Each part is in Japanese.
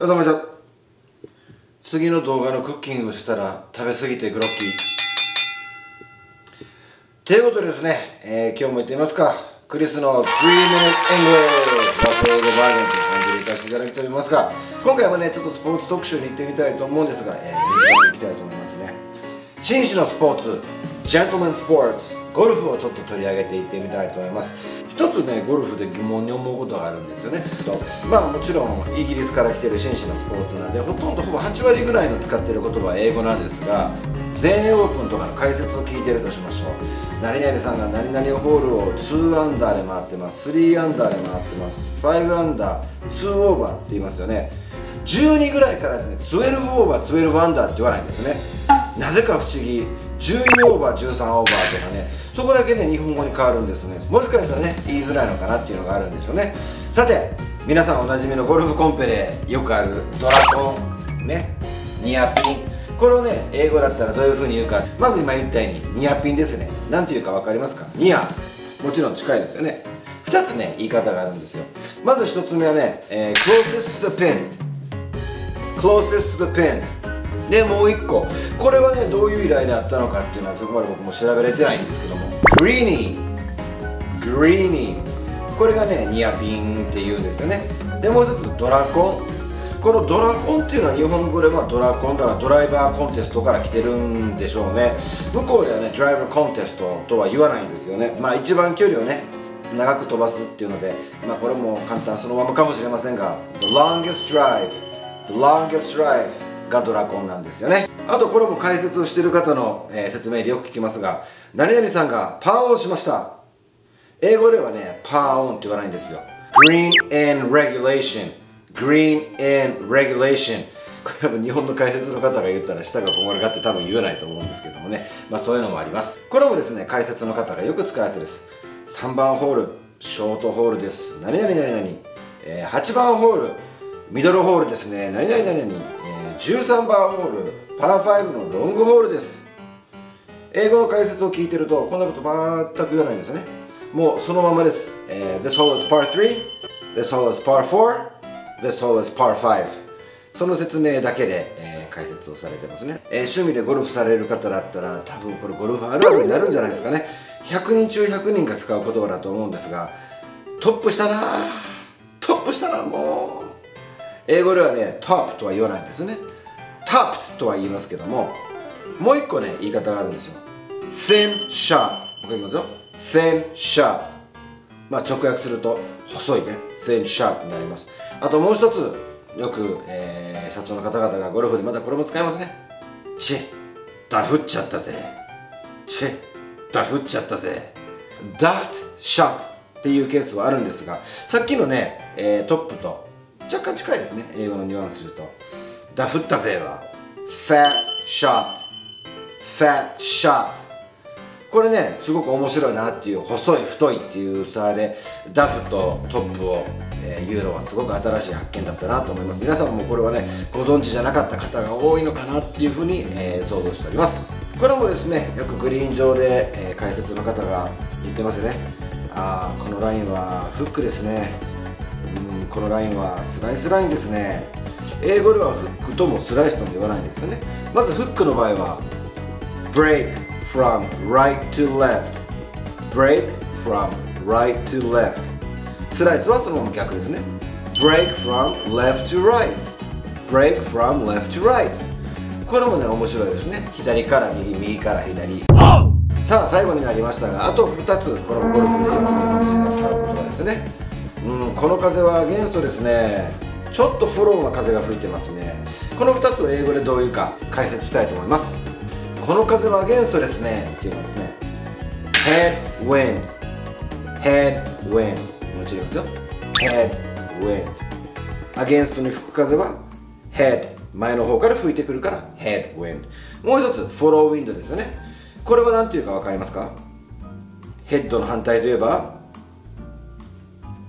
お疲れ様でした。次の動画のクッキングをしたら食べ過ぎてグロッキー。ということでですね、えー、今日も言ってみますか。クリスの3 Minute English 和製語バージョンという感じでいかせていただきたいと思いますが今回もねちょっとスポーツ特集に行ってみたいと思うんですが、えー、短くいきたいと思いますね。紳士のスポーツジェントルマンスポーツゴルフをちょっと取り上げていってみたいと思います。つねゴルフで疑問に思うことがあるんですよね。まあもちろんイギリスから来てる紳士のスポーツなんでほとんどほぼ8割ぐらいの使ってる言葉は英語なんですが全英オープンとかの解説を聞いてるとしましょう。何々さんが何々ホールを2アンダーで回ってます3アンダーで回ってます5アンダー2オーバーって言いますよね。12ぐらいからですね12オーバー12アンダーって言わないんですよね。なぜか不思議12オーバー13オーバーとかねそこだけね日本語に変わるんですね。もしかしたらね言いづらいのかなっていうのがあるんでしょうね。さて皆さんおなじみのゴルフコンペでよくあるドラコンねニアピン。これをね英語だったらどういう風に言うか。まず今言ったようにニアピンですね。何て言うか分かりますか？ニア。もちろん近いですよね。2つね言い方があるんですよ。まず1つ目はね、えー、closest to the pin closest to the pin でもう一個。これはねどういう依頼であったのかっていうのはそこまで僕も調べれてないんですけども。グリーニー。グリーニー。これがねニアピンっていうんですよね。でもう一つドラコン。このドラコンっていうのは日本語ではドラコンだからドライバーコンテストから来てるんでしょうね。向こうではねドライバーコンテストとは言わないんですよね。まあ一番距離をね長く飛ばすっていうのでまあこれも簡単そのままかもしれませんが The longest drive The longest drive がドラコンなんですよね。あとこれも解説をしている方の、えー、説明でよく聞きますが何々さんがパーオンしました。英語ではねパーオンって言わないんですよ。Green and Regulation. Green and Regulation. これ多分日本の解説の方が言ったら舌がこもるがって多分言えないと思うんですけどもね。まあそういうのもあります。これもですね解説の方がよく使うやつです。3番ホールショートホールです。何々何々、えー、8番ホールミドルホールですね。何々何々。13番ホールパー5のロングホールです。英語の解説を聞いてるとこんなこと全く言わないんですね。もうそのままです、えー、This hole is par 3 This hole is par 4 This hole is par 5その説明だけで、えー、解説をされてますね、えー、趣味でゴルフされる方だったら多分これゴルフあるあるになるんじゃないですかね。100人中100人が使う言葉だと思うんですがトップしたなトップしたなもう。英語ではねトップとは言わないんですよね。トップとは言いますけどももう一個ね言い方があるんですよ。thin shot 僕言いますよ。thin shot まあ直訳すると細いね。thin shot になります。あともう一つよく、えー、社長の方々がゴルフでまたこれも使いますね。チェダフっちゃったぜ。チェダフっちゃったぜ。ダフトショットっていうケースはあるんですがさっきのね、えー、トップと若干近いですね英語のニュアンスすると。ダフったぜは。Fat shot. Fat shot. これねすごく面白いなっていう細い太いっていう差でダフとトップを、えー、言うのはすごく新しい発見だったなと思います。皆さんもこれはねご存知じゃなかった方が多いのかなっていうふうに、えー、想像しております。これもですねよくグリーン上で、えー、解説の方が言ってますよね。ああこのラインはフックですね。このラインはスライスラインですね。英語ではフックともスライスとも言わないんですよね。まずフックの場合は break from right to left. break from right to left. スライスはそのまま逆ですね。break from left to right. break from left to right. これもね面白いですね。左から右右から左。さあ最後になりましたがあと2つこれもゴルフでよく日本人が使う言葉ですね。うん、この風はアゲンストですねちょっとフォローな風が吹いてますね。この2つを英語でどういうか解説したいと思います。この風はアゲンストですねっていうのはですね head wind head wind もう一度言いますよ。head wind アゲンストに吹く風は head 前の方から吹いてくるから head wind もう一つフォローウィンドですよね。これは何ていうか分かりますか？ヘッドの反対といえば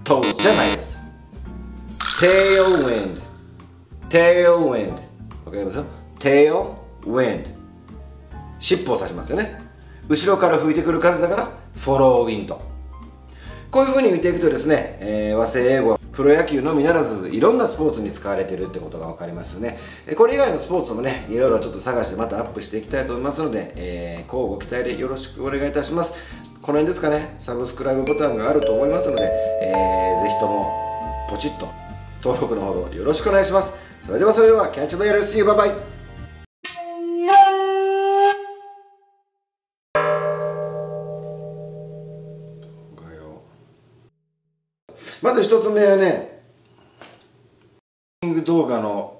toes じゃないです。Tailwind tailwind わかります？よ tailwind 尻尾を指しますよね。後ろから吹いてくる風だからフォローウィンドこういうふうに見ていくとですね、えー、和製英語はプロ野球のみならずいろんなスポーツに使われてるってことが分かりますよねこれ以外のスポーツもねいろいろちょっと探してまたアップしていきたいと思いますので、えー、交互期待でよろしくお願いいたします。この辺ですかね。サブスクライブボタンがあると思いますので、えー、ぜひともポチッと登録のほどよろしくお願いします。それではそれではキャッチドエル See you bye bye まず一つ目はね動画の